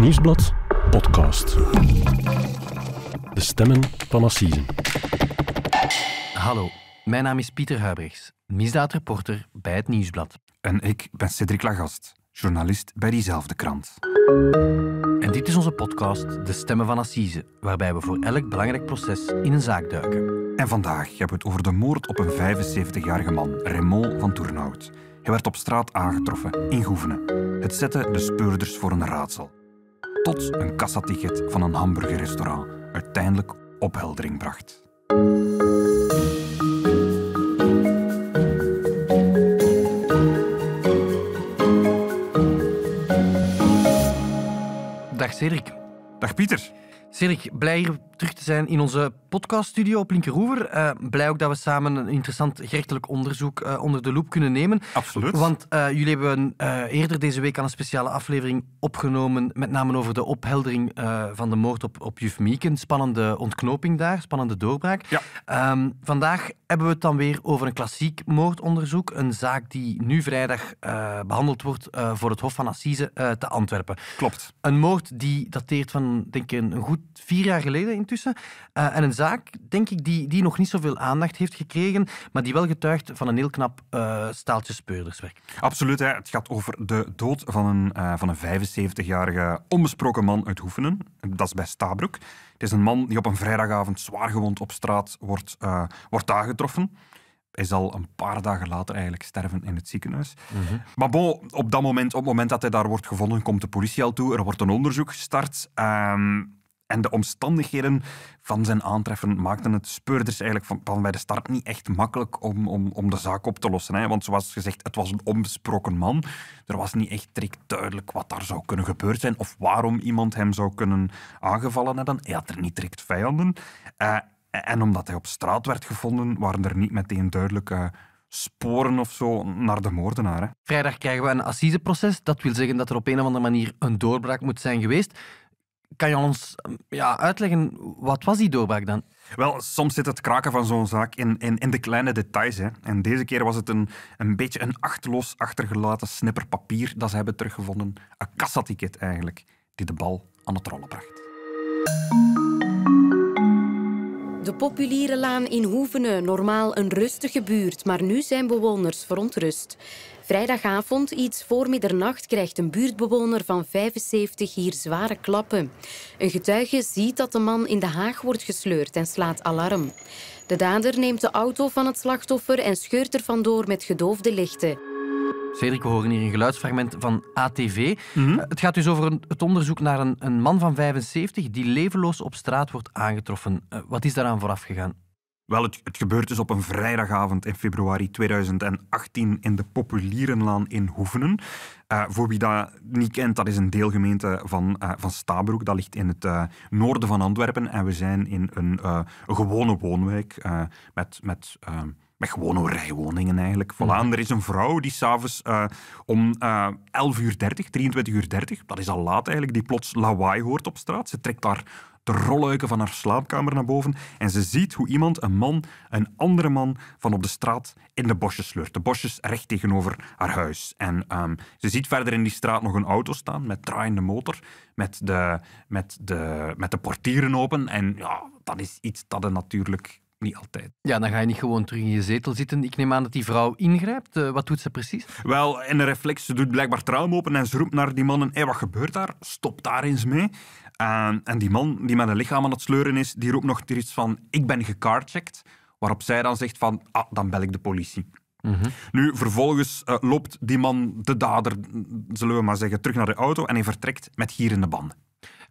Nieuwsblad podcast. De stemmen van Assisen. Hallo, mijn naam is Pieter Huibrechts, misdaadreporter bij het Nieuwsblad. En ik ben Cedric Lagast, journalist bij diezelfde krant. En dit is onze podcast De Stemmen van Assise, waarbij we voor elk belangrijk proces in een zaak duiken. En vandaag hebben we het over de moord op een 75-jarige man, Raymond van Toernhout. Hij werd op straat aangetroffen in Goevenen. Het zette de speurders voor een raadsel. Tot een kassaticket van een hamburgerrestaurant uiteindelijk opheldering bracht. Dag Cedric. Dag Pieter. Cedric, blij terug te zijn in onze podcaststudio op Linkeroever. Eh, blij ook dat we samen een interessant gerechtelijk onderzoek eh, onder de loep kunnen nemen. Absoluut. Want eh, jullie hebben eerder deze week al een speciale aflevering opgenomen, met name over de opheldering van de moord op, op Juf Mieken. Spannende ontknoping daar, spannende doorbraak. Ja. Ehm, vandaag hebben we het dan weer over een klassiek moordonderzoek. Een zaak die nu vrijdag eh, behandeld wordt voor het Hof van Assise te Antwerpen. Klopt. Een moord die dateert van, denk ik, een een goed vier jaar geleden Eh, en een zaak, denk ik, die, die nog niet zoveel aandacht heeft gekregen, maar die wel getuigt van een heel knap eh, staaltje speurderswerk. Absoluut. Hè. Het gaat over de dood van een, eh, van een 75-jarige onbesproken man uit Hoefenen. Dat is bij Stabroek. Het is een man die op een vrijdagavond zwaargewond op straat wordt, wordt aangetroffen. Hij zal een paar dagen later eigenlijk sterven in het ziekenhuis. Maar bon, op dat moment, op het moment dat hij daar wordt gevonden, komt de politie al toe. Er wordt een onderzoek gestart. Ehm, en de omstandigheden van zijn aantreffen maakten het speurders eigenlijk van, bij de start niet echt makkelijk om, om, om de zaak op te lossen. Hè? Want zoals gezegd, het was een onbesproken man. Er was niet echt direct duidelijk wat daar zou kunnen gebeurd zijn of waarom iemand hem zou kunnen aangevallen hebben. Hij had er niet direct vijanden. Eh, en omdat hij op straat werd gevonden, waren er niet meteen duidelijke sporen of zo naar de moordenaar. Hè? Vrijdag krijgen we een assiseproces. Dat wil zeggen dat er op een of andere manier een doorbraak moet zijn geweest. Kan je ons eh, ja, uitleggen, wat was die doorbraak dan? Wel, soms zit het kraken van zo'n zaak in, in, in de kleine details. Hè. En deze keer was het een, een beetje een achteloos achtergelaten snipper papier dat ze hebben teruggevonden. Een kassaticket eigenlijk, die de bal aan het rollen bracht. De populiere laan in Hoevenen, normaal een rustige buurt, maar nu zijn bewoners verontrust. Vrijdagavond, iets voor middernacht, krijgt een buurtbewoner van 75 hier zware klappen. Een getuige ziet dat de man in de haag wordt gesleurd en slaat alarm. De dader neemt de auto van het slachtoffer en scheurt er vandoor met gedoofde lichten. Cedric, we horen hier een geluidsfragment van ATV. Eh, Het gaat dus over een, het onderzoek naar een, een man van 75 die levenloos op straat wordt aangetroffen. Eh, wat is daaraan vooraf gegaan? Wel, het, het gebeurt dus op een vrijdagavond in februari 2018 in de Populierenlaan in Hoevenen. Eh, voor wie dat niet kent, dat is een deelgemeente van, eh, van Stabroek. Dat ligt in het eh, noorden van Antwerpen. En we zijn in een, een gewone woonwijk met... met eh, met gewone rijwoningen eigenlijk. Voilà. En er is een vrouw die s'avonds uh, om uh, 11 uur 30, 23 uur 30, dat is al laat eigenlijk, die plots lawaai hoort op straat. Ze trekt daar de rolluiken van haar slaapkamer naar boven en ze ziet hoe iemand, een man, een andere man van op de straat in de bosjes sleurt. De bosjes recht tegenover haar huis. En um, ze ziet verder in die straat nog een auto staan met draaiende motor, met de, met de, met de portieren open. En ja, dat is iets dat er natuurlijk niet altijd. Ja, dan ga je niet gewoon terug in je zetel zitten. Ik neem aan dat die vrouw ingrijpt. Uh, wat doet ze precies? Wel, in een reflex, ze doet blijkbaar raam open en ze roept naar die mannen, hey, wat gebeurt daar? Stop daar eens mee. Uh, en die man die met een lichaam aan het sleuren is, die roept nog iets van, ik ben gecarchecked. Waarop zij dan zegt van, ah, dan bel ik de politie. Mm -hmm. Nu, vervolgens uh, loopt die man, de dader, zullen we maar zeggen, terug naar de auto en hij vertrekt met gierende banden.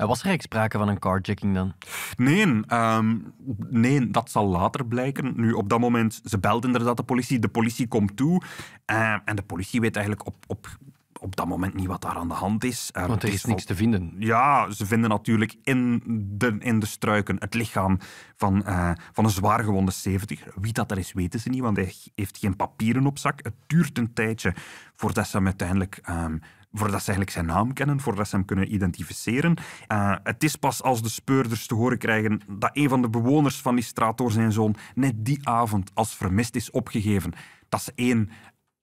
Was er eigenlijk sprake van een carjacking dan? Nee, um, nee, dat zal later blijken. Nu, op dat moment, ze belt inderdaad de politie. De politie komt toe. Uh, en de politie weet eigenlijk op, op, op dat moment niet wat daar aan de hand is. Uh, Want er is, is niks te vinden. Ja, ze vinden natuurlijk in de, in de struiken het lichaam van, uh, van een zwaargewonde 70. Wie dat er is, weten ze niet, want hij heeft geen papieren op zak. Het duurt een tijdje voordat ze hem uiteindelijk um, voordat ze eigenlijk zijn naam kennen, voordat ze hem kunnen identificeren. Uh, het is pas als de speurders te horen krijgen dat een van de bewoners van die straat door zijn zoon net die avond als vermist is opgegeven, dat ze één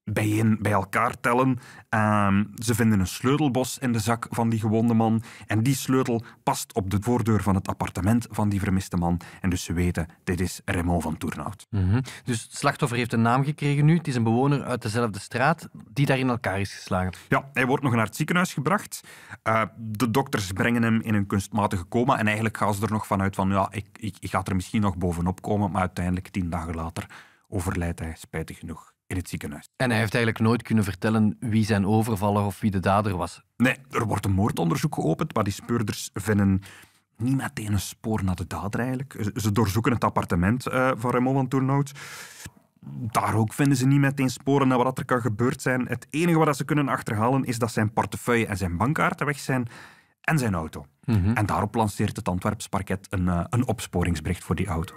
bijeen bij elkaar tellen. Ehm, ze vinden een sleutelbos in de zak van die gewonde man. En die sleutel past op de voordeur van het appartement van die vermiste man. En dus ze weten, dit is Raymond van Toernout. Mhm. Dus het slachtoffer heeft een naam gekregen nu. Het is een bewoner uit dezelfde straat die daar in elkaar is geslagen. Ja, hij wordt nog naar het ziekenhuis gebracht. Uh, de dokters brengen hem in een kunstmatige coma. En eigenlijk gaan ze er nog vanuit van, ja, ik, ik, ik ga er misschien nog bovenop komen. Maar uiteindelijk, tien dagen later, overlijdt hij, spijtig genoeg in het ziekenhuis. En hij heeft eigenlijk nooit kunnen vertellen wie zijn overvaller of wie de dader was? Nee, er wordt een moordonderzoek geopend, maar die speurders vinden niet meteen een spoor naar de dader eigenlijk. Ze doorzoeken het appartement uh, van Raymond van Tournout. Daar ook vinden ze niet meteen sporen naar wat er kan gebeurd zijn. Het enige wat ze kunnen achterhalen is dat zijn portefeuille en zijn bankkaarten weg zijn en zijn auto. Mhm. En daarop lanceert het Antwerps parket een, uh, een opsporingsbericht voor die auto.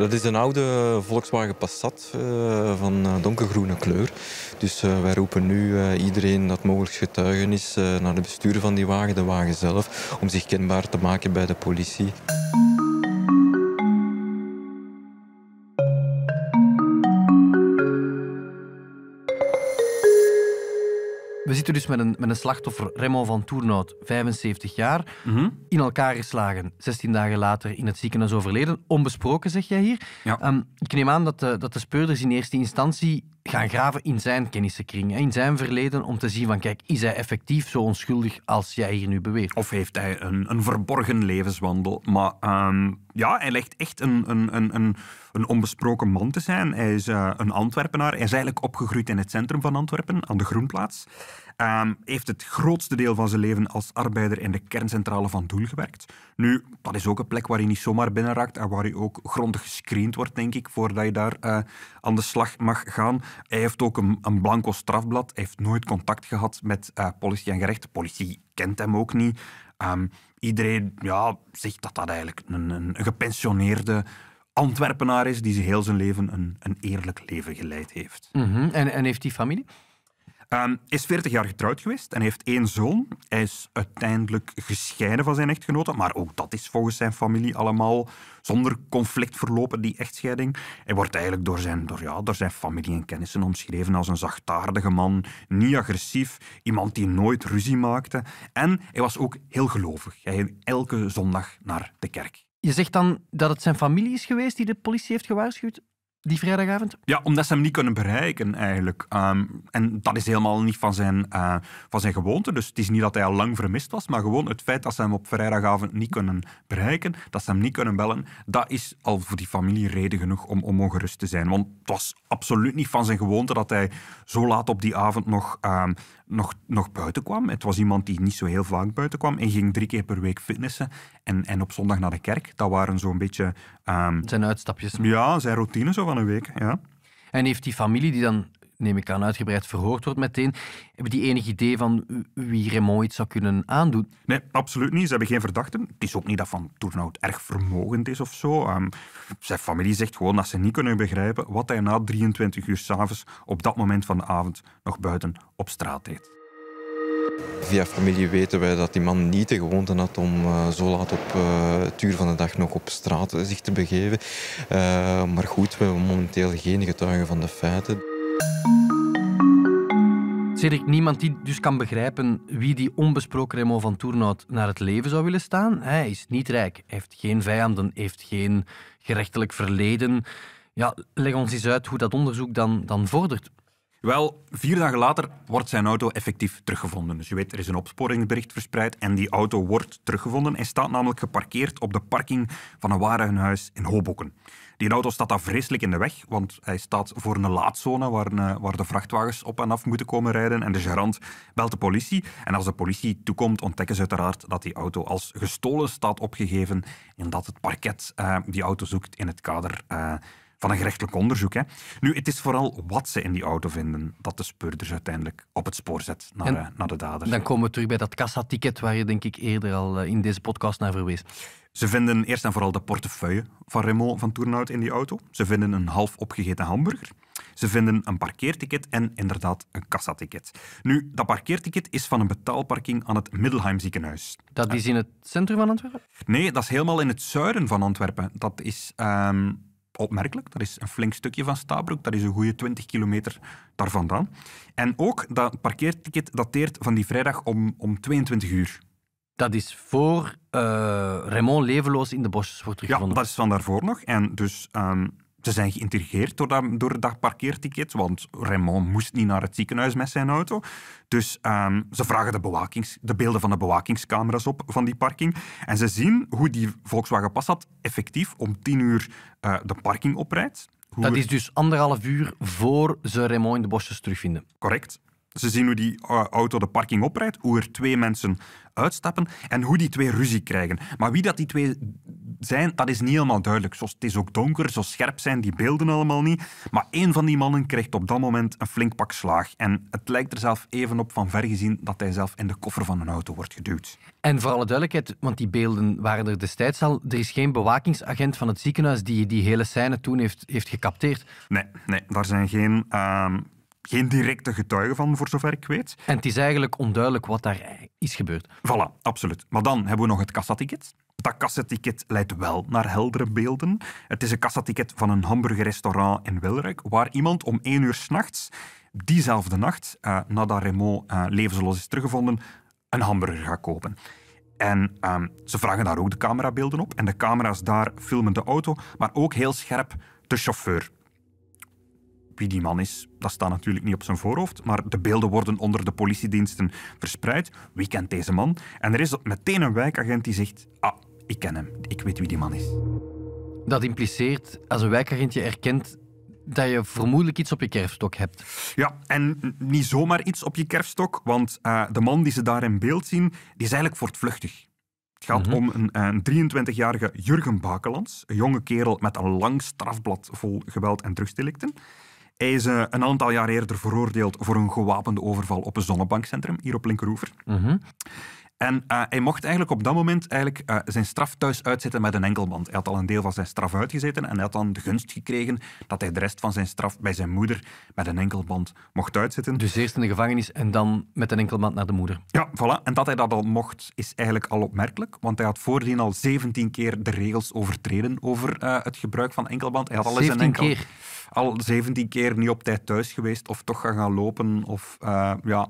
Dat is een oude Volkswagen Passat uh, van uh, donkergroene kleur. Dus uh, wij roepen nu iedereen dat mogelijk getuigen is naar de bestuurder van die wagen, de wagen zelf, om zich kenbaar te maken bij de politie. We zitten dus met een, met een slachtoffer, Raymond van Toernout, 75 jaar, mhm. in elkaar geslagen, 16 dagen later in het ziekenhuis overleden. Onbesproken, zeg jij hier. Ja. Ehm, ik neem aan dat de, dat de speurders in eerste instantie gaan graven in zijn kennissenkring, in zijn verleden, om te zien van, kijk, is hij effectief zo onschuldig als jij hier nu beweert? Of heeft hij een, een verborgen levenswandel? Maar um, ja, hij ligt echt een, een, een, een, een onbesproken man te zijn. Hij is uh, een Antwerpenaar. Hij is eigenlijk opgegroeid in het centrum van Antwerpen, aan de Groenplaats. Um, heeft het grootste deel van zijn leven als arbeider in de kerncentrale van Doel gewerkt. Nu, dat is ook een plek waar hij niet zomaar binnenraakt en waar hij ook grondig gescreend wordt, denk ik, voordat je daar uh, aan de slag mag gaan. Hij heeft ook een, een blanco strafblad. Hij heeft nooit contact gehad met uh, politie en gerecht. De politie kent hem ook niet. Um, iedereen ja, zegt dat dat eigenlijk een, een, gepensioneerde Antwerpenaar is die heel zijn leven een, een eerlijk leven geleid heeft. -hmm. en, en heeft hij familie? Um, is 40 jaar getrouwd geweest en heeft één zoon. Hij is uiteindelijk gescheiden van zijn echtgenote, maar ook dat is volgens zijn familie allemaal zonder conflict verlopen, die echtscheiding. Hij wordt eigenlijk door zijn, door, ja, door zijn familie en kennissen omschreven als een zachtaardige man, niet agressief, iemand die nooit ruzie maakte. En hij was ook heel gelovig. Hij ging elke zondag naar de kerk. Je zegt dan dat het zijn familie is geweest die de politie heeft gewaarschuwd? Die vrijdagavond? Ja, omdat ze hem niet kunnen bereiken eigenlijk. Ehm, en dat is helemaal niet van zijn, uh, van zijn gewoonte. Dus het is niet dat hij al lang vermist was, maar gewoon het feit dat ze hem op vrijdagavond niet kunnen bereiken, dat ze hem niet kunnen bellen, dat is al voor die familie reden genoeg om, om ongerust te zijn. Want het was absoluut niet van zijn gewoonte dat hij zo laat op die avond nog, um, nog, nog buiten kwam. Het was iemand die niet zo heel vaak buiten kwam en ging drie keer per week fitnessen en, en op zondag naar de kerk. Dat waren zo'n beetje... Um, zijn uitstapjes. Ja, zijn routine zo van een week, ja. En heeft die familie die dan neem ik aan, uitgebreid verhoord wordt meteen. Hebben die enig idee van wie Raymond iets zou kunnen aandoen? Nee, absoluut niet. Ze hebben geen verdachten. Het is ook niet dat Van Toernout erg vermogend is of zo. Um, zijn familie zegt gewoon dat ze niet kunnen begrijpen wat hij na 23 uur s'avonds op dat moment van de avond nog buiten op straat deed. Via familie weten wij dat die man niet de gewoonte had om uh, zo laat op uh, het uur van de dag nog op straat zich te begeven. Uh, maar goed, we hebben momenteel geen getuigen van de feiten. Cedric, niemand die dus kan begrijpen wie die onbesproken Remo van Toernout naar het leven zou willen staan. Hij is niet rijk, heeft geen vijanden, heeft geen gerechtelijk verleden. Ja, leg ons eens uit hoe dat onderzoek dan, dan vordert. Wel, vier dagen later wordt zijn auto effectief teruggevonden. Dus je weet, er is een opsporingsbericht verspreid en die auto wordt teruggevonden. Hij staat namelijk geparkeerd op de parking van een warenhuis in Hoboken. Die auto staat daar vreselijk in de weg, want hij staat voor een laadzone waar, eh, waar de vrachtwagens op en af moeten komen rijden. En de gerant belt de politie. En als de politie toekomt, ontdekken ze uiteraard dat die auto als gestolen staat opgegeven en dat het parket uh, die auto zoekt in het kader uh, van een gerechtelijk onderzoek. Hè. Nu, het is vooral wat ze in die auto vinden dat de speurders uiteindelijk op het spoor zet naar, uh, naar de daders. Dan komen we terug bij dat kassaticket waar je denk ik eerder al in deze podcast naar verwees. Ze vinden eerst en vooral de portefeuille van Raymond van Toernout in die auto. Ze vinden een half opgegeten hamburger. Ze vinden een parkeerticket en inderdaad een kassaticket. Nu, dat parkeerticket is van een betaalparking aan het Middelheim ziekenhuis. Dat is in het centrum van Antwerpen? Nee, dat is helemaal in het zuiden van Antwerpen. Dat is um, opmerkelijk. Dat is een flink stukje van Stabroek. Dat is een goede 20 kilometer daar vandaan. En ook dat parkeerticket dateert van die vrijdag om, om 22 uur. Dat is voor uh, Raymond levenloos in de bosjes wordt teruggevonden. Ja, dat is van daarvoor nog. En dus ehm, ze zijn geïntrigeerd door dat, door dat parkeerticket, want Raymond moest niet naar het ziekenhuis met zijn auto. Dus um, ze vragen de, bewakings, de beelden van de bewakingscamera's op van die parking. En ze zien hoe die Volkswagen Passat effectief om tien uur uh, de parking oprijdt. dat is dus anderhalf uur voor ze Raymond in de bosjes terugvinden. Correct. Ze zien hoe die uh, auto de parking oprijdt, hoe er twee mensen uitstappen en hoe die twee ruzie krijgen. Maar wie dat die twee zijn, dat is niet helemaal duidelijk. Zoals het is ook donker, zo scherp zijn die beelden allemaal niet. Maar één van die mannen krijgt op dat moment een flink pak slaag. En het lijkt er zelf even op van ver gezien dat hij zelf in de koffer van een auto wordt geduwd. En voor alle duidelijkheid, want die beelden waren er destijds al, er is geen bewakingsagent van het ziekenhuis die die hele scène toen heeft, heeft gecapteerd. Nee, nee, daar zijn geen... Uh, geen directe getuigen van, voor zover ik weet. En het is eigenlijk onduidelijk wat daar is gebeurd. Voilà, absoluut. Maar dan hebben we nog het kassaticket. Dat kassaticket leidt wel naar heldere beelden. Het is een kassaticket van een hamburgerrestaurant in Wilrijk, waar iemand om één uur s'nachts, diezelfde nacht, uh, nadat Raymond uh, levensloos is teruggevonden, een hamburger gaat kopen. En um, ze vragen daar ook de camerabeelden op. En de camera's daar filmen de auto, maar ook heel scherp de chauffeur wie die man is, dat staat natuurlijk niet op zijn voorhoofd, maar de beelden worden onder de politiediensten verspreid. Wie kent deze man? En er is meteen een wijkagent die zegt, ah, ik ken hem, ik weet wie die man is. Dat impliceert, als een wijkagent je erkent, dat je vermoedelijk iets op je kerfstok hebt. Ja, en niet zomaar iets op je kerfstok, want uh, de man die ze daar in beeld zien, die is eigenlijk voortvluchtig. Het gaat mm -hmm. om een, een 23-jarige Jurgen Bakelands, een jonge kerel met een lang strafblad vol geweld en drugsdelicten. Hij is uh, een aantal jaar eerder veroordeeld voor een gewapende overval op een zonnebankcentrum hier op Linkeroever. -hmm. En uh, hij mocht eigenlijk op dat moment eigenlijk, uh, zijn straf thuis uitzitten met een enkelband. Hij had al een deel van zijn straf uitgezeten en hij had dan de gunst gekregen dat hij de rest van zijn straf bij zijn moeder met een enkelband mocht uitzitten. Dus eerst in de gevangenis en dan met een enkelband naar de moeder. Ja, voilà. En dat hij dat al mocht is eigenlijk al opmerkelijk, want hij had voordien al 17 keer de regels overtreden over uh, het gebruik van enkelband. Hij had al eens een enkel... keer? Al 17 keer niet op tijd thuis geweest of toch gaan, gaan lopen of ja,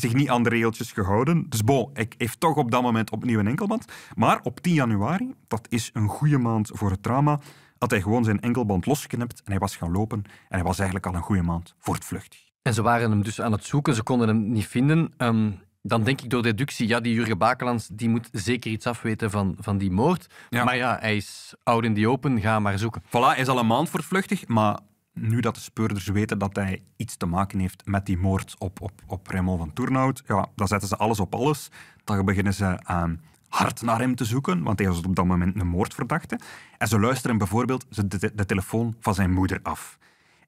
zich niet aan de regeltjes gehouden. Dus bon, ik heeft toch op dat moment opnieuw een enkelband. Maar op 10 januari, dat is een goede maand voor het trauma, had hij gewoon zijn enkelband losgeknipt en hij was gaan lopen. En hij was eigenlijk al een goede maand voortvluchtig. En ze waren hem dus aan het zoeken, ze konden hem niet vinden. Um, dan denk ik door deductie, ja, die Jurgen Bakelands die moet zeker iets afweten van, van die moord. Ja. Maar ja, hij is oud in die open, ga maar zoeken. Voilà, hij is al een maand voortvluchtig, maar nu dat de speurders weten dat hij iets te maken heeft met die moord op, op, op Raymond van Tournout, ja, dan zetten ze alles op alles. Dan beginnen ze uh, hard naar hem te zoeken, want hij was op dat moment een moordverdachte. En ze luisteren bijvoorbeeld de, de telefoon van zijn moeder af.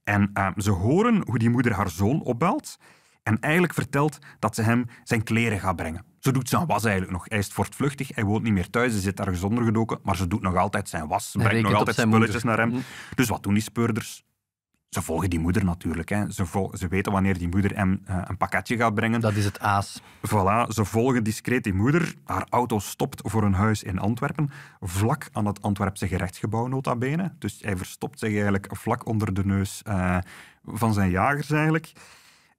En uh, ze horen hoe die moeder haar zoon opbelt en eigenlijk vertelt dat ze hem zijn kleren gaat brengen. Ze doet zijn was eigenlijk nog. Hij is voortvluchtig, hij woont niet meer thuis, hij zit ergens ondergedoken, maar ze doet nog altijd zijn was. Ze brengt nog altijd spulletjes moeder. naar hem. Dus wat doen die speurders? Ze volgen die moeder natuurlijk. Hè. Ze, ze weten wanneer die moeder hem uh, een pakketje gaat brengen. Dat is het aas. Voilà, ze volgen discreet die moeder. Haar auto stopt voor een huis in Antwerpen, vlak aan het Antwerpse gerechtsgebouw nota bene. Dus hij verstopt zich eigenlijk vlak onder de neus uh, van zijn jagers eigenlijk.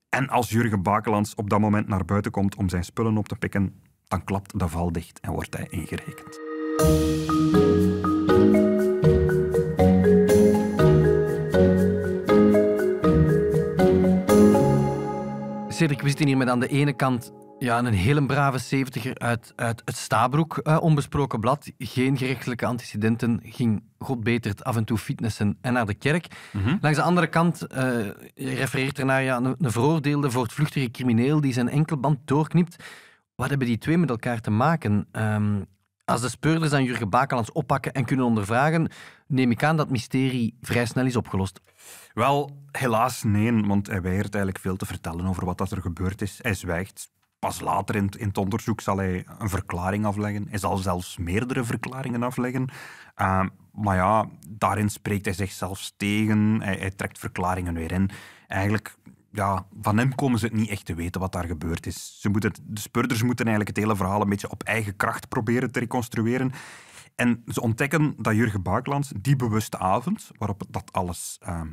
En als Jurgen Bakelands op dat moment naar buiten komt om zijn spullen op te pikken, dan klapt de val dicht en wordt hij ingerekend. We zitten hier met aan de ene kant ja, een hele brave zeventiger uit, uit het Stabroek, uh, onbesproken blad. Geen gerechtelijke antecedenten, ging god betert af en toe fitnessen en naar de kerk. Mm -hmm. Langs de andere kant, uh, je refereert ernaar, ja, een, een veroordeelde voor het vluchtige crimineel die zijn enkelband doorknipt. Wat hebben die twee met elkaar te maken? Um, als de speurders aan Jurgen Bakelands oppakken en kunnen ondervragen, neem ik aan dat mysterie vrij snel is opgelost. Wel, helaas nee, want hij weigert eigenlijk veel te vertellen over wat er gebeurd is. Hij zwijgt. Pas later in, het onderzoek zal hij een verklaring afleggen. Hij zal zelfs meerdere verklaringen afleggen. Uh, maar ja, daarin spreekt hij zichzelf tegen. Hij trekt verklaringen weer in. Eigenlijk ja, van hem komen ze het niet echt te weten wat daar gebeurd is. Ze moeten, de speurders moeten eigenlijk het hele verhaal een beetje op eigen kracht proberen te reconstrueren. En ze ontdekken dat Jurgen Baaklands die bewuste avond, waarop dat alles ehm,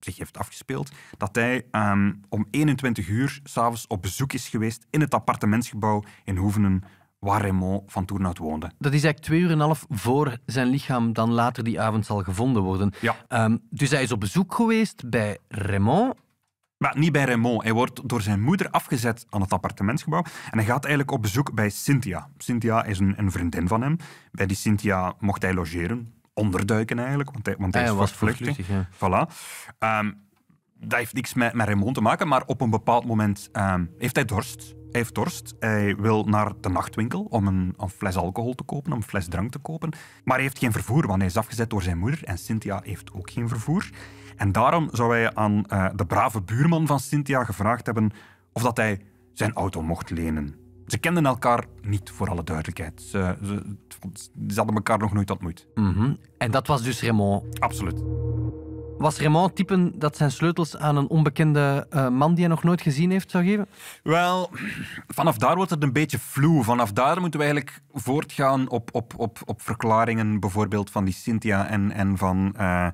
zich heeft afgespeeld, dat hij ehm, om 21 uur s'avonds op bezoek is geweest in het appartementsgebouw in Hoevenen waar Raymond van Toernout woonde. Dat is eigenlijk twee uur en een half voor zijn lichaam dan later die avond zal gevonden worden. Ja. Ehm, dus hij is op bezoek geweest bij Raymond. Maar niet bij Raymond. Hij wordt door zijn moeder afgezet aan het appartementsgebouw. En hij gaat eigenlijk op bezoek bij Cynthia. Cynthia is een, een vriendin van hem. Bij die Cynthia mocht hij logeren. Onderduiken eigenlijk, want hij, want hij, Hij is was vluchtig. vluchtig, ja. Voilà. Ehm, dat heeft niks met, met Raymond te maken, maar op een bepaald moment ehm, heeft hij dorst. Hij heeft dorst. Hij wil naar de nachtwinkel om een, een fles alcohol te kopen, om een fles drank te kopen. Maar hij heeft geen vervoer, want hij is afgezet door zijn moeder. En Cynthia heeft ook geen vervoer. En daarom zou hij aan eh, de brave buurman van Cynthia gevraagd hebben of dat hij zijn auto mocht lenen. Ze kenden elkaar niet, voor alle duidelijkheid. Ze, ze, ze hadden elkaar nog nooit ontmoet. Mhm. En dat was dus Raymond. Absoluut. Was Raymond typen dat zijn sleutels aan een onbekende eh, man die hij nog nooit gezien heeft zou geven? Wel, vanaf daar wordt het een beetje vloe. Vanaf daar moeten we eigenlijk voortgaan op, op, op, op verklaringen, bijvoorbeeld van die Cynthia en, en van, eh,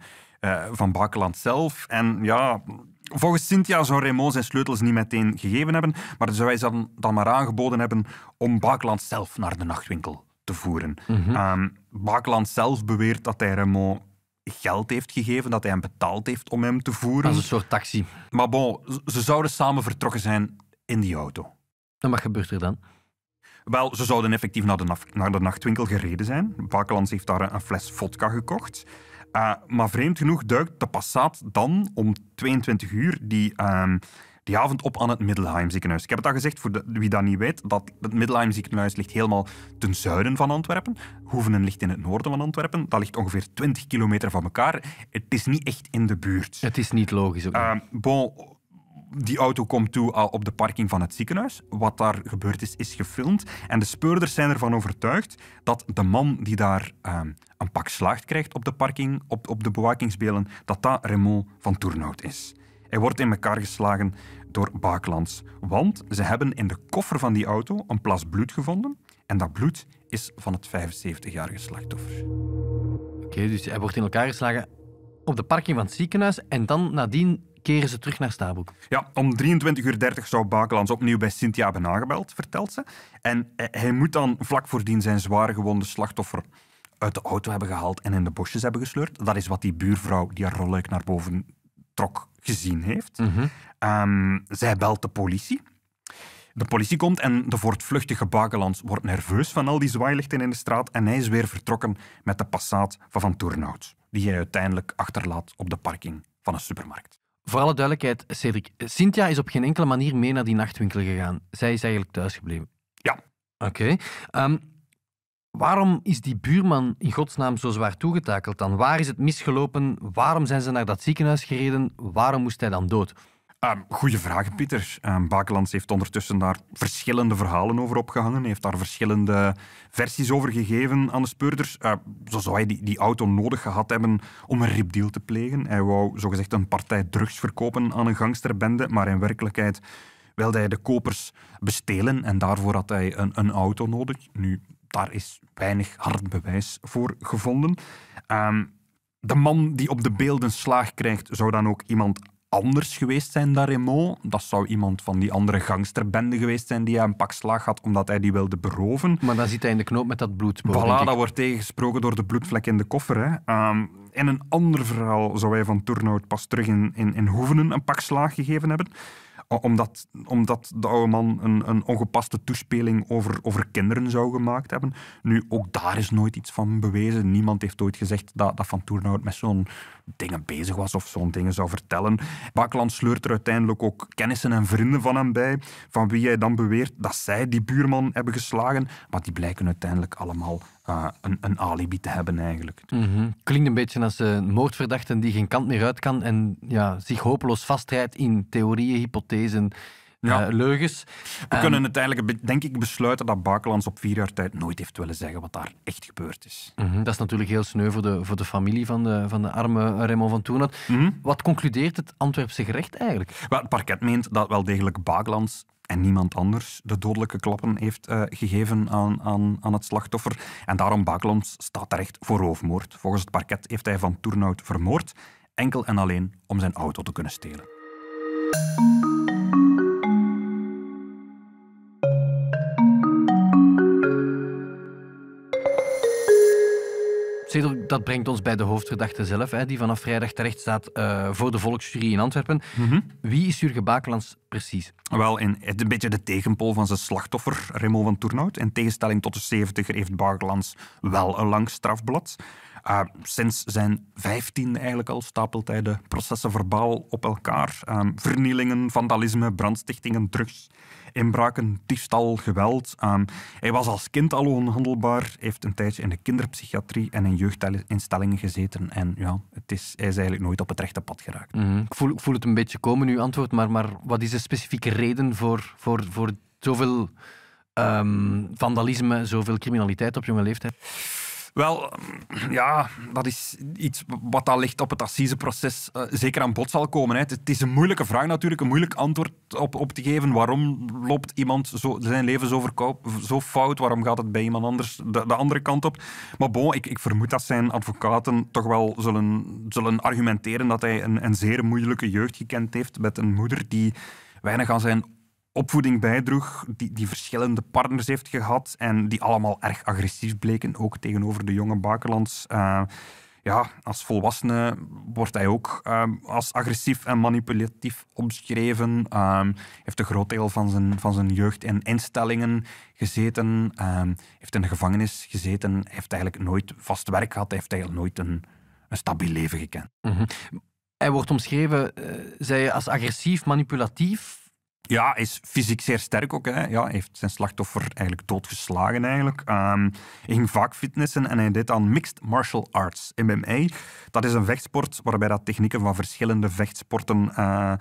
van Bakeland zelf. En ja, volgens Cynthia zou Raymond zijn sleutels niet meteen gegeven hebben, maar zou hij ze dan, dan maar aangeboden hebben om Bakeland zelf naar de nachtwinkel te voeren. Ehm, Bakeland zelf beweert dat hij Raymond geld heeft gegeven, dat hij hem betaald heeft om hem te voeren. Als een soort taxi. Maar bon, ze- zouden samen vertrokken zijn in die auto. En wat gebeurt er dan? Wel, ze zouden effectief naar de, naar de nachtwinkel gereden zijn. Bakelands heeft daar een, een fles vodka gekocht. Uh, maar vreemd genoeg duikt de Passat dan om 22 uur die, ehm, die avond op aan het Middelheim ziekenhuis. Ik heb het al gezegd, voor de, wie dat niet weet, dat het Middelheim ziekenhuis ligt helemaal ten zuiden van Antwerpen. Hoevenen ligt in het noorden van Antwerpen. Dat ligt ongeveer 20 kilometer van elkaar. Het is niet echt in de buurt. Het is niet logisch. Ook. Uh, bon, die auto komt toe al op de parking van het ziekenhuis. Wat daar gebeurd is, is gefilmd. En de speurders zijn ervan overtuigd dat de man die daar ehm, een pak slaag krijgt op de parking, op, op de bewakingsbeelden, dat dat Raymond van Toernout is. Hij wordt in elkaar geslagen door Baaklands. Want ze hebben in de koffer van die auto een plas bloed gevonden. En dat bloed is van het 75-jarige slachtoffer. Oké, dus hij wordt in elkaar geslagen op de parking van het ziekenhuis en dan nadien keren ze terug naar Stabroek. Ja, om 23.30 uur zou Bakelands opnieuw bij Cynthia hebben aangebeld, vertelt ze. En eh, hij moet dan vlak voordien zijn zwaar gewonde slachtoffer uit de auto hebben gehaald en in de bosjes hebben gesleurd. Dat is wat die buurvrouw die haar rolluik naar boven trok gezien heeft. Ehm, zij belt de politie. De politie komt en de voortvluchtige Bakelands wordt nerveus van al die zwaailichten in de straat en hij is weer vertrokken met de Passat van Van Toornhout, die hij uiteindelijk achterlaat op de parking van een supermarkt. Voor alle duidelijkheid, Cedric, Cynthia is op geen enkele manier mee naar die nachtwinkel gegaan. Zij is eigenlijk thuisgebleven. Ja. Oké. Ehm, waarom is die buurman in godsnaam zo zwaar toegetakeld dan? Waar is het misgelopen? Waarom zijn ze naar dat ziekenhuis gereden? Waarom moest hij dan dood? Uh, goeie vragen, Pieter. Uh, Bakelands heeft ondertussen daar verschillende verhalen over opgehangen. Heeft daar verschillende versies over gegeven aan de speurders. Uh, zo zou hij die, die, auto nodig gehad hebben om een ripdeal te plegen. Hij wou zogezegd een partij drugs verkopen aan een gangsterbende, maar in werkelijkheid wilde hij de kopers bestelen en daarvoor had hij een, een auto nodig. Nu, daar is weinig hard bewijs voor gevonden. Um, de man die op de beelden slaag krijgt, zou dan ook iemand anders geweest zijn dan Raymond. Dat zou iemand van die andere gangsterbende geweest zijn die hij een pak slaag had omdat hij die wilde beroven. Maar dan zit hij in de knoop met dat bloedspoor. Voilà, dat wordt tegengesproken door de bloedvlek in de koffer. Hè. Um, in een ander verhaal zou hij van Turnhout pas terug in, in, in Hoevenen een pak slaag gegeven hebben omdat, omdat de oude man een, een ongepaste toespeling over, over kinderen zou gemaakt hebben. Nu, ook daar is nooit iets van bewezen. Niemand heeft ooit gezegd dat, dat Van Toornhout met zo'n dingen bezig was of zo'n dingen zou vertellen. Bakeland sleurt er uiteindelijk ook kennissen en vrienden van hem bij, van wie hij dan beweert dat zij die buurman hebben geslagen, maar die blijken uiteindelijk allemaal uh, een, een, alibi te hebben eigenlijk. Mm -hmm. Klinkt een beetje als een moordverdachte die geen kant meer uit kan en ja, zich hopeloos vastrijdt in theorieën, hypothesen, ja. uh, leugens. We um, kunnen uiteindelijk, denk ik, besluiten dat Bakelands op vier jaar tijd nooit heeft willen zeggen wat daar echt gebeurd is. Mm -hmm. Dat is natuurlijk heel sneu voor de, voor de familie van de, van de arme Raymond van Toenat. Mm -hmm. Wat concludeert het Antwerpse gerecht eigenlijk? Het parket meent dat wel degelijk Bakelands en niemand anders de dodelijke klappen heeft uh, gegeven aan, aan, aan het slachtoffer. En daarom Bakelons staat terecht voor roofmoord. Volgens het parket heeft hij Van Toernout vermoord, enkel en alleen om zijn auto te kunnen stelen. Dat brengt ons bij de hoofdverdachte zelf, hè, die vanaf vrijdag terecht staat uh, voor de volksjury in Antwerpen. Mhm. Wie is Jurgen Bakelands precies? Wel, in, een beetje de tegenpol van zijn slachtoffer, Raymond van Toernout. In tegenstelling tot de 70 heeft Bakelands wel een lang strafblad. Uh, sinds zijn vijftien eigenlijk al stapelt hij de processen verbaal op elkaar. Uh, vernielingen, vandalisme, brandstichtingen, drugs inbraken, diefstal, geweld. Hij was als kind al onhandelbaar, heeft een tijdje in de kinderpsychiatrie en in jeugdinstellingen gezeten. En ja, het is, hij is eigenlijk nooit op het rechte pad geraakt. Mm ik, voel, voel, het een beetje komen, uw antwoord, maar, maar wat is de specifieke reden voor, voor, voor zoveel um, vandalisme, zoveel criminaliteit op jonge leeftijd? Wel, ja, dat is iets wat al ligt op het assiseproces uh, zeker aan bod zal komen. Hè. Het, is een moeilijke vraag natuurlijk, een moeilijk antwoord op, op te geven. Waarom loopt iemand zo, zijn leven zo, zo fout? Waarom gaat het bij iemand anders de, de andere kant op? Maar bon, ik, ik, vermoed dat zijn advocaten toch wel zullen, zullen argumenteren dat hij een, een zeer moeilijke jeugd gekend heeft met een moeder die weinig aan zijn opvoeding bijdroeg, die, die verschillende partners heeft gehad en die allemaal erg agressief bleken, ook tegenover de jonge Bakerlands. Uh, ja, als volwassene wordt hij ook uh, als agressief en manipulatief omschreven. Uh, heeft een groot deel van zijn, van zijn jeugd in instellingen gezeten. heeft in de gevangenis gezeten. heeft eigenlijk nooit vast werk gehad. Heeft eigenlijk nooit een, een stabiel leven gekend. Mm Hij wordt omschreven, uh, zei je, als agressief, manipulatief. Ja, is fysiek zeer sterk ook. Ja, heeft zijn slachtoffer eigenlijk doodgeslagen. Eigenlijk. Um, hij ging vaak fitnessen en hij deed aan Mixed Martial Arts, MMA. Dat is een vechtsport waarbij dat technieken van verschillende vechtsporten, uh,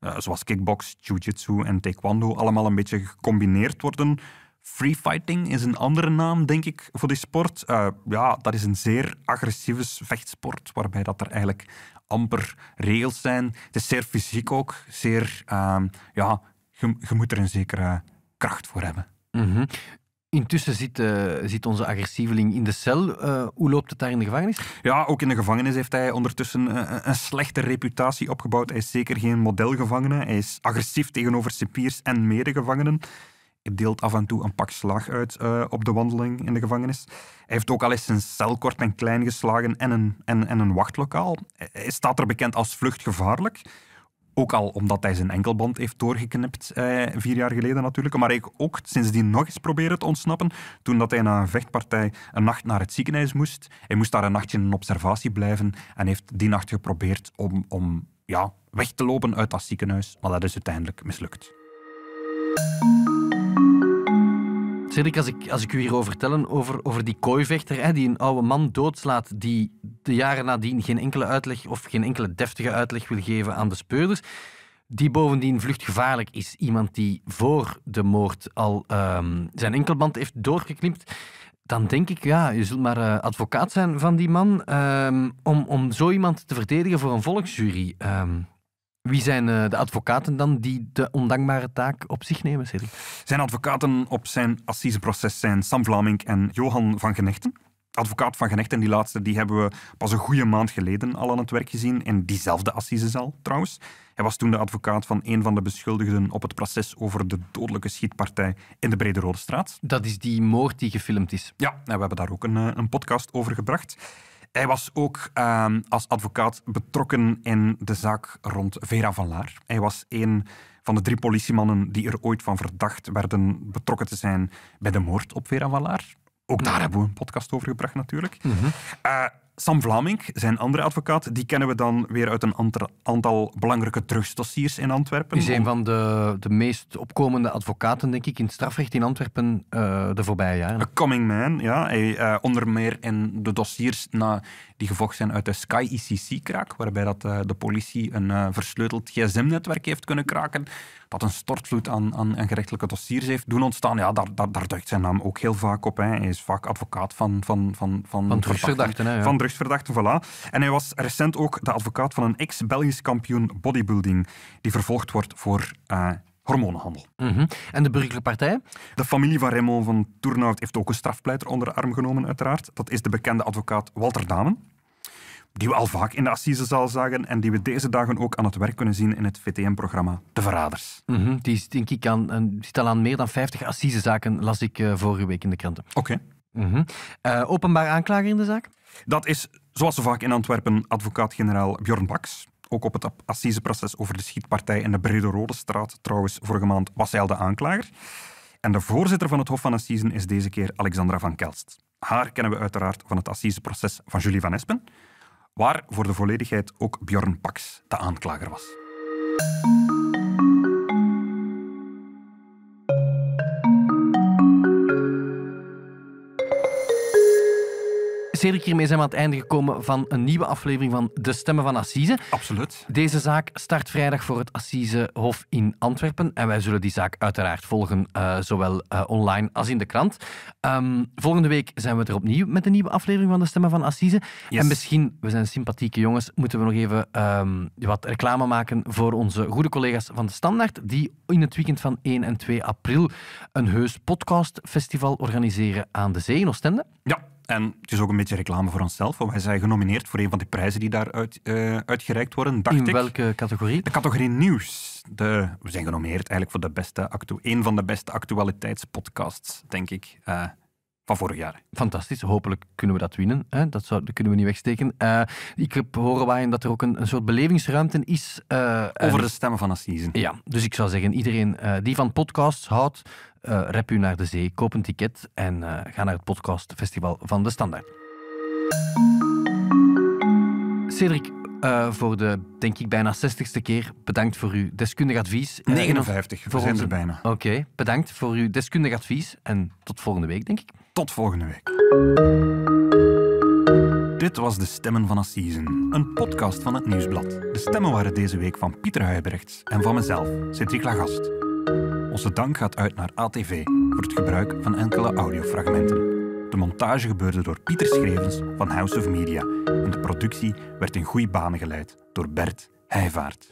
uh, zoals kickbox, jiu-jitsu en taekwondo, allemaal een beetje gecombineerd worden. Free fighting is een andere naam, denk ik, voor die sport. Uh, ja, dat is een zeer agressieve vechtsport, waarbij dat er eigenlijk amper regels zijn. Het is zeer fysiek ook. Zeer, uh, ja, je, je, moet er een zekere kracht voor hebben. Mm Intussen zit, uh, zit, onze agressieveling in de cel. Uh, hoe loopt het daar in de gevangenis? Ja, ook in de gevangenis heeft hij ondertussen een, eh, een slechte reputatie opgebouwd. Hij is zeker geen modelgevangene. Hij is agressief tegenover cipiers en medegevangenen deelt af en toe een pak slag uit uh, op de wandeling in de gevangenis. Hij heeft ook al eens zijn cel kort en klein geslagen en een, en, en een wachtlokaal. Hij staat er bekend als vluchtgevaarlijk. Ook al omdat hij zijn enkelband heeft doorgeknipt, eh, vier jaar geleden natuurlijk. Maar hij ook sindsdien nog eens proberen te ontsnappen. Toen dat hij na een vechtpartij een nacht naar het ziekenhuis moest. Hij moest daar een nachtje in observatie blijven en heeft die nacht geprobeerd om, om ja, weg te lopen uit dat ziekenhuis. Maar dat is uiteindelijk mislukt. Cedric, als ik, als ik u hierover vertellen, over, over die kooivechter hè, die een oude man doodslaat, die de jaren nadien geen enkele uitleg of geen enkele deftige uitleg wil geven aan de speurders, die bovendien vluchtgevaarlijk is. Iemand die voor de moord al um, zijn enkelband heeft doorgeknipt. Dan denk ik, ja, je zult maar uh, advocaat zijn van die man um, om, om zo iemand te verdedigen voor een volksjury. Um, wie zijn eh, de advocaten dan die de ondankbare taak op zich nemen, Cedric? Zijn advocaten op zijn assiseproces zijn Sam Vlaming en Johan van Genechten. Advocaat van Genechten, die laatste, die hebben we pas een goede maand geleden al aan het werk gezien. In diezelfde assisezaal trouwens. Hij was toen de advocaat van een van de beschuldigden op het proces over de dodelijke schietpartij in de Brede Rode Straat. Dat is die moord die gefilmd is. Ja, en we hebben daar ook een, eh, een podcast over gebracht. Hij was ook ehm, als advocaat betrokken in de zaak rond Vera van Laar. Hij was een van de drie politiemannen die er ooit van verdacht werden betrokken te zijn bij de moord op Vera van Laar. Ook daar hebben we een podcast over gebracht natuurlijk. Mm Sam Vlaming, zijn andere advocaat, die kennen we dan weer uit een aantal belangrijke drugsdossiers in Antwerpen. Die is een van de, de meest opkomende advocaten, denk ik, in het strafrecht in Antwerpen uh, de voorbije jaren. A coming man, ja. Hij, uh, onder meer in de dossiers na, die gevolgd zijn uit de Sky ICC-kraak, waarbij dat, uh, de politie een versleuteld gsm-netwerk heeft kunnen kraken dat een stortvloed aan, aan, gerechtelijke dossiers heeft doen ontstaan. Ja, daar, daar, daar duikt zijn naam ook heel vaak op. Hè. Hij is vaak advocaat van... Van, van, van, van drugsverdachten. Hè, ja. Van drugsverdachten, voilà. En hij was recent ook de advocaat van een ex-Belgisch kampioen bodybuilding, die vervolgd wordt voor hormonenhandel. Mhm. En de burgerlijke partij? De familie van Raymond van Toernout heeft ook een strafpleiter onder de arm genomen, uiteraard. Dat is de bekende advocaat Walter Damen die we al vaak in de Assisezaal zagen en die we deze dagen ook aan het werk kunnen zien in het VTM-programma De Verraders. Mhm. Die denk ik aan, zit al aan meer dan 50 Assisezaken, las ik uh, vorige week in de kranten. Oké. Mhm. Eh, openbaar aanklager in de zaak? Dat is, zoals zo vaak in Antwerpen, advocaat-generaal Bjorn Baks. Ook op het assiseproces over de schietpartij in de Brede Rode Straat, trouwens, vorige maand was hij al de aanklager. En de voorzitter van het Hof van Assisen is deze keer Alexandra van Kelst. Haar kennen we uiteraard van het assiseproces van Julie van Espen waar voor de volledigheid ook Bjorn Pax de aanklager was. Cedric, hiermee zijn we aan het einde gekomen van een nieuwe aflevering van De Stemmen van Assise. Absoluut. Deze zaak start vrijdag voor het Assisehof in Antwerpen. En wij zullen die zaak uiteraard volgen, uh, zowel uh, online als in de krant. Um, volgende week zijn we er opnieuw met een nieuwe aflevering van De Stemmen van Assise. Yes. En misschien, we zijn sympathieke jongens, moeten we nog even um, wat reclame maken voor onze goede collega's van De Standaard, die in het weekend van 1 en 2 april een heus podcastfestival organiseren aan de Zee in Oostende. Ja, en het is ook een beetje reclame voor onszelf, want wij zijn genomineerd voor een van die prijzen die daar uit, uh, uitgereikt worden, dacht In ik. welke categorie? De categorie nieuws. De, we zijn genomineerd eigenlijk voor de beste actu een van de beste actualiteitspodcasts, denk ik, uh, van vorig jaar. Fantastisch. Hopelijk kunnen we dat winnen. Hè? Dat, zou, dat kunnen we niet wegsteken. Uh, ik heb horen waaien dat er ook een, een soort belevingsruimte is. Over de stemmen van Assisen. Ja, dus ik zou zeggen, iedereen die van podcasts houdt, rep u naar de zee, koop een ticket en ga naar het podcastfestival van De Standaard. Cedric, uh, voor de, denk ik, bijna 60ste keer, bedankt voor uw deskundig advies. 59, we zijn er bijna. Oké, okay, bedankt voor uw deskundig advies en tot volgende week, denk ik. Tot volgende week. Dit was De Stemmen van Assisen, een podcast van het Nieuwsblad. De stemmen waren deze week van Pieter Huibrechts en van mezelf, Cedric Lagast. Onze dank gaat uit naar ATV voor het gebruik van enkele audiofragmenten. De montage gebeurde door Pieter Schrevens van House of Media en de productie werd in goede banen geleid door Bert Heijvaart.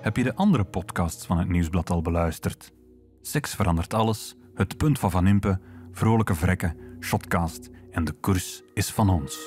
Heb je de andere podcasts van het Nieuwsblad al beluisterd? Seks verandert alles, het punt van Van Impe, vrolijke vrekken, shotcast en de koers is van ons.